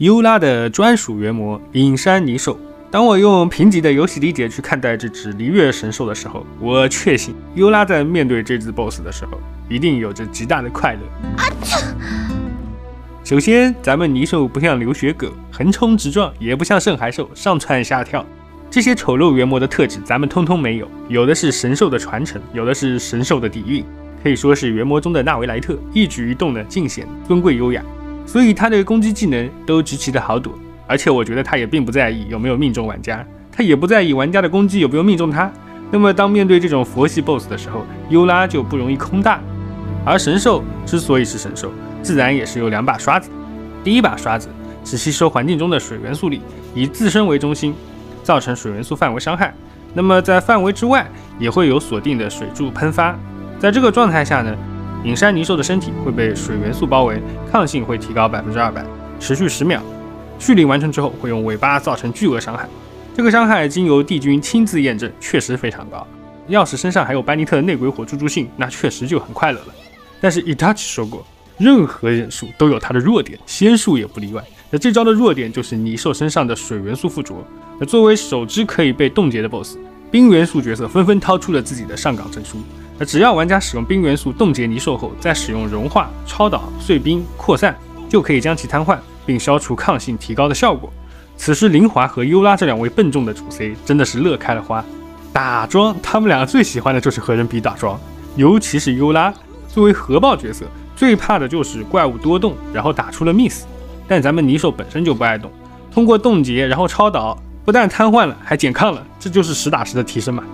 优拉的专属原魔隐山泥兽。当我用贫瘠的游戏理解去看待这只璃月神兽的时候，我确信优拉在面对这只 BOSS 的时候，一定有着极大的快乐。首先，咱们泥兽不像流血狗横冲直撞，也不像圣骸兽上蹿下跳，这些丑陋原魔的特质咱们通通没有，有的是神兽的传承，有的是神兽的底蕴，可以说是原魔中的纳维莱特，一举一动的尽显尊贵优雅。所以他的攻击技能都极其的好躲，而且我觉得他也并不在意有没有命中玩家，他也不在意玩家的攻击有没有命中他。那么当面对这种佛系 BOSS 的时候，优拉就不容易空大。而神兽之所以是神兽，自然也是有两把刷子。第一把刷子是吸收环境中的水元素力，以自身为中心，造成水元素范围伤害。那么在范围之外也会有锁定的水柱喷发。在这个状态下呢？隐山泥兽的身体会被水元素包围，抗性会提高百分之二百，持续十秒。蓄力完成之后，会用尾巴造成巨额伤害。这个伤害经由帝君亲自验证，确实非常高。要是身上还有班尼特的内鬼火助助性，那确实就很快乐了。但是 Itachi 说过，任何忍术都有它的弱点，仙术也不例外。那这招的弱点就是泥兽身上的水元素附着。那作为首支可以被冻结的 BOSS，冰元素角色纷纷掏出了自己的上岗证书。那只要玩家使用冰元素冻结泥兽后，再使用融化、超导、碎冰、扩散，就可以将其瘫痪，并消除抗性提高的效果。此时，林华和优拉这两位笨重的主 C 真的是乐开了花。打桩，他们两个最喜欢的就是和人比打桩，尤其是优拉作为核爆角色，最怕的就是怪物多动，然后打出了 miss。但咱们泥兽本身就不爱动，通过冻结然后超导，不但瘫痪了，还减抗了，这就是实打实的提升嘛。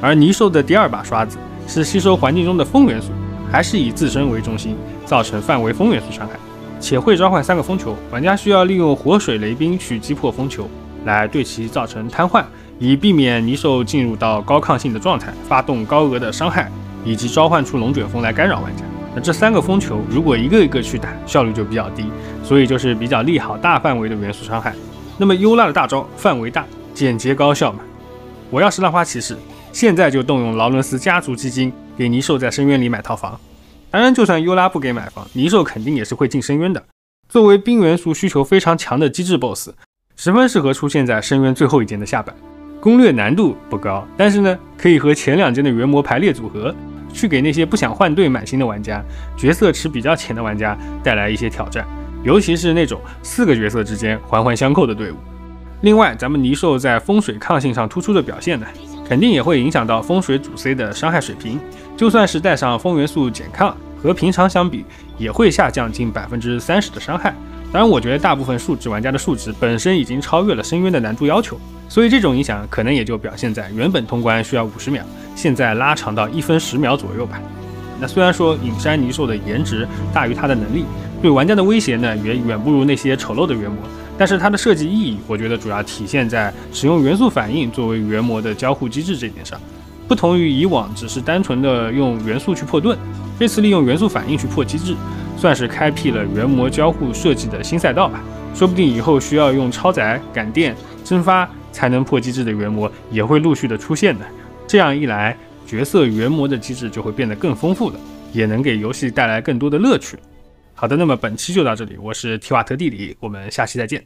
而泥兽的第二把刷子。是吸收环境中的风元素，还是以自身为中心，造成范围风元素伤害，且会召唤三个风球。玩家需要利用火水雷冰去击破风球，来对其造成瘫痪，以避免泥兽进入到高抗性的状态，发动高额的伤害，以及召唤出龙卷风来干扰玩家。那这三个风球如果一个一个去打，效率就比较低，所以就是比较利好大范围的元素伤害。那么优拉的大招范围大，简洁高效嘛？我要是浪花骑士。现在就动用劳伦斯家族基金给泥兽在深渊里买套房。当然，就算优拉不给买房，泥兽肯定也是会进深渊的。作为冰元素需求非常强的机制 BOSS，十分适合出现在深渊最后一间的下板。攻略难度不高，但是呢，可以和前两间的元魔排列组合，去给那些不想换队满星的玩家、角色池比较浅的玩家带来一些挑战，尤其是那种四个角色之间环环相扣的队伍。另外，咱们泥兽在风水抗性上突出的表现呢？肯定也会影响到风水主 C 的伤害水平，就算是带上风元素减抗，和平常相比也会下降近百分之三十的伤害。当然，我觉得大部分数值玩家的数值本身已经超越了深渊的难度要求，所以这种影响可能也就表现在原本通关需要五十秒，现在拉长到一分十秒左右吧。那虽然说隐山泥兽的颜值大于它的能力，对玩家的威胁呢也远不如那些丑陋的原魔。但是它的设计意义，我觉得主要体现在使用元素反应作为原魔的交互机制这点上。不同于以往只是单纯的用元素去破盾，这次利用元素反应去破机制，算是开辟了原魔交互设计的新赛道吧。说不定以后需要用超载、感电、蒸发才能破机制的原魔也会陆续的出现的。这样一来，角色原魔的机制就会变得更丰富了，也能给游戏带来更多的乐趣。好的，那么本期就到这里，我是提瓦特地理，我们下期再见。